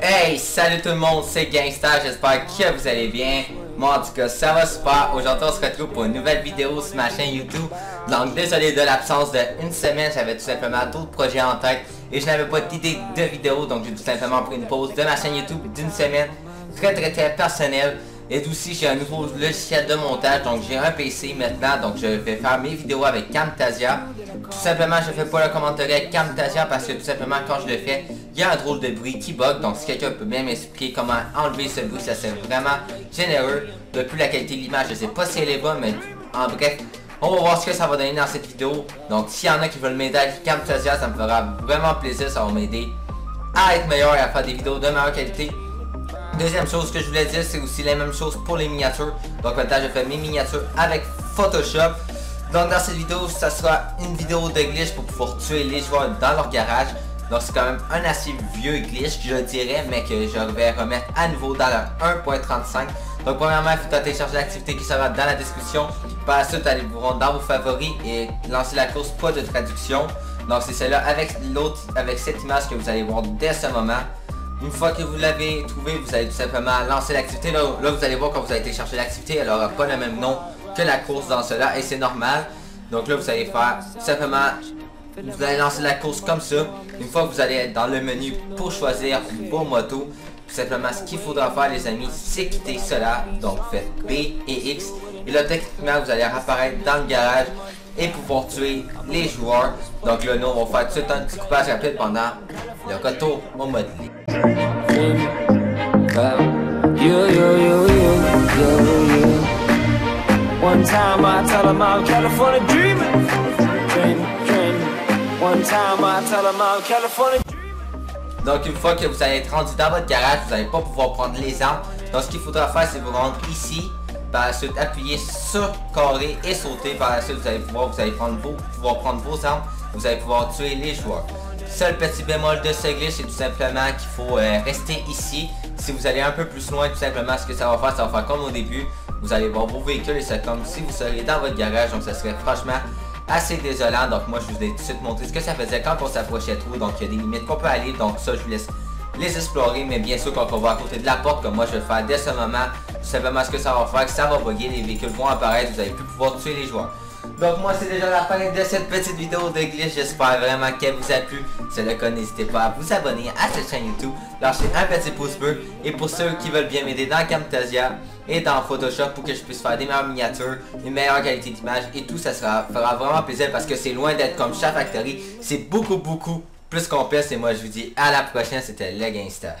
Hey, salut tout le monde, c'est Gangsta, j'espère que vous allez bien. Moi en tout cas, ça va super. Aujourd'hui, on se retrouve pour une nouvelle vidéo sur ma chaîne YouTube. Donc désolé de l'absence d'une semaine, j'avais tout simplement d'autres projets en tête et je n'avais pas d'idée de vidéo, donc j'ai tout simplement pris une pause de ma chaîne YouTube d'une semaine. Très très très personnelle. Et aussi j'ai un nouveau logiciel de montage, donc j'ai un PC maintenant, donc je vais faire mes vidéos avec Camtasia. Tout simplement je fais pas le commentaire avec Camtasia parce que tout simplement quand je le fais, il y a un drôle de bruit qui bug, donc si quelqu'un peut bien m'expliquer comment enlever ce bruit, ça serait vraiment généreux. Depuis la qualité de l'image, je sais pas si elle est bonne, mais en bref, on va voir ce que ça va donner dans cette vidéo. Donc s'il y en a qui veulent m'aider avec Camtasia, ça me fera vraiment plaisir, ça va m'aider à être meilleur et à faire des vidéos de meilleure qualité. Deuxième chose que je voulais dire, c'est aussi la même chose pour les miniatures. Donc maintenant, je fais mes miniatures avec Photoshop. Donc dans cette vidéo, ça sera une vidéo de glitch pour pouvoir tuer les joueurs dans leur garage. Donc c'est quand même un assez vieux glitch, je dirais, mais que je vais remettre à nouveau dans le 1.35. Donc premièrement, il faut télécharger l'activité qui sera dans la description. Par la suite, allez vous rendre dans vos favoris et lancer la course pas de traduction. Donc c'est celle-là avec l'autre, avec cette image que vous allez voir dès ce moment. Une fois que vous l'avez trouvé, vous allez tout simplement lancer l'activité. Là, là, vous allez voir quand vous allez télécharger l'activité, elle n'aura pas le même nom que la course dans cela et c'est normal. Donc là, vous allez faire tout simplement, vous allez lancer la course comme ça. Une fois que vous allez être dans le menu pour choisir vos motos, tout simplement ce qu'il faudra faire les amis, c'est quitter cela. Donc faites B et X. Et là, techniquement, vous allez apparaître dans le garage et pouvoir tuer les joueurs. Donc là, nous, on va faire tout de suite un petit coupage rapide pendant le retour au mode. One time I tell I'm California Donc une fois que vous allez être rendu dans votre garage, vous n'allez pas pouvoir prendre les armes. Donc ce qu'il faudra faire, c'est vous rendre ici. Par la suite, appuyer sur carré et sauter. Par la suite, vous allez pouvoir, vous allez prendre vos, pouvoir prendre vos armes. Vous allez pouvoir tuer les joueurs. Seul petit bémol de ce glitch, c'est tout simplement qu'il faut euh, rester ici. Si vous allez un peu plus loin, tout simplement, ce que ça va faire, ça va faire comme au début. Vous allez voir vos véhicules et c'est comme si vous seriez dans votre garage. Donc ça serait franchement assez désolant. Donc moi, je vous ai tout de suite montré ce que ça faisait quand on s'approchait trop. Donc il y a des limites qu'on peut aller. Donc ça, je vous laisse les explorer. Mais bien sûr, quand on va à côté de la porte, comme moi je vais le faire dès ce moment, tout simplement ce que ça va faire, que ça va bugger. Les véhicules vont apparaître. Vous allez plus pouvoir tuer les joueurs. Donc moi c'est déjà la fin de cette petite vidéo de glitch, j'espère vraiment qu'elle vous a plu. C'est le cas, n'hésitez pas à vous abonner à cette chaîne YouTube, lâcher un petit pouce bleu. Et pour ceux qui veulent bien m'aider dans Camtasia et dans Photoshop pour que je puisse faire des meilleures miniatures, une meilleure qualité d'image et tout, ça sera, fera vraiment plaisir parce que c'est loin d'être comme Chat Factory. C'est beaucoup beaucoup plus complexe et moi je vous dis à la prochaine, c'était le Gangster.